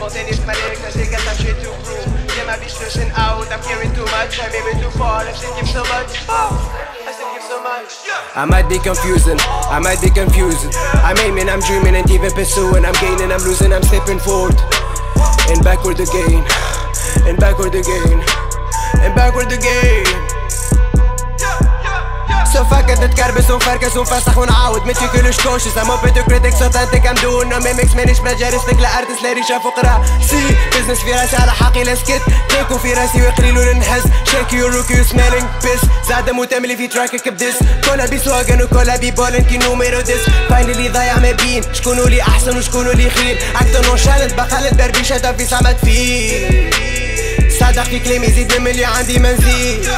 spontaneous, my lyrics, I still got some shit to prove. Yeah, my bitch stressing out, I'm caring too much, I'm aiming too far, I still give so much. Oh, I still give so much. I might be confusing, I might be confusing. I'm aiming, I'm dreaming, and even pursuing. I'm gaining, I'm losing, I'm stepping forward. And backward again, and backward again, and backward again. سوفا تتكربس ونفركس ونفسخ ونعاود. ميتيكولوش كوشس ام اوبن تو كريتكس اوتنتيك ام دون نو ميمكس مانيش بلاجارستك لا ارتس لا ريشة فوق رأسي. بزنس في راسي على حقي لا سكت تيكو في راسي ويقريلو ننحس شيك يو روكي سميلينج بيس زاد متملي في تراكك بدس. كولا بي سواغن وكولا بي بولن كي نوميرو ديس فاينلي ضايع ما بين. شكونو لي أحسن وشكونو لي خير. أكتر نونشالنت بخالد بربيشة في سعمت فيه. صادق في كلامي زيد من اللي عندي منزيد.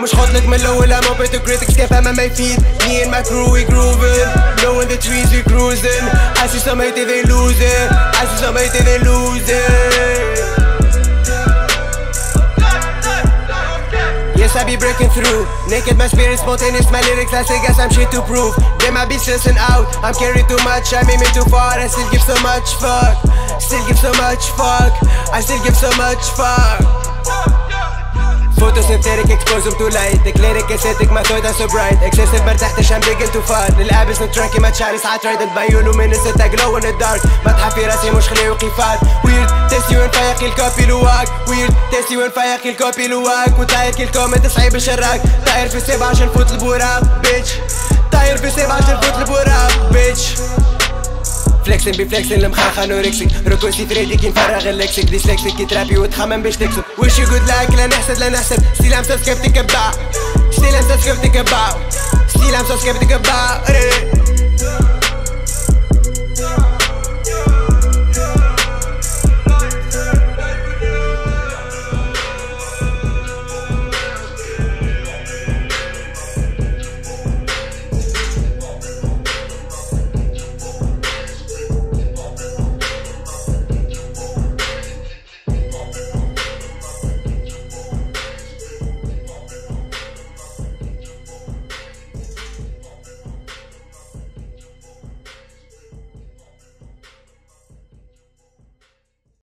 مش خاطلك من الاول I'm open to critics كيف ما ما يفيد Me and my crew we grooving Low in the trees we cruising I see some hate they losing I see some hate they losing Yes, I be breaking through. Naked, my spirit spontaneous, my lyrics, I say, guess I'm shit to prove. Get my beats stressing out, I'm carrying too much, I'm aiming too far, I still give so much fuck. Still give so much fuck, I still give so much fuck. Them to light. Eclectic aesthetic my thought so bright. Excessive مرتحتش I'm big into fun للابس نترانكي ما تشاري ساعات رايد تبين luminescent I glow in the dark. متحف في راسي مش خليه وقفات Weird تيستي وين فايق الكوبي لواك Weird تيستي وين فايق الكوبي لواك وطاير كل كومنت صعيب الشراك طاير في السبعة عشان فوت البوراق بيتش طاير في السبعة عشان فوت البوراق بيتش فليكسن بفليكسن المخاخة نوركسك ركوسي فريدي كي نفرغ اللكسك ديسلكسك كي ترابي وتخمم باش تكسب. وش يقول لك لا نحسد لا نحسد. ستيل ام سبسكريبتك about ستيل ام سبسكريبتك about ستيل ام سبسكريبتك about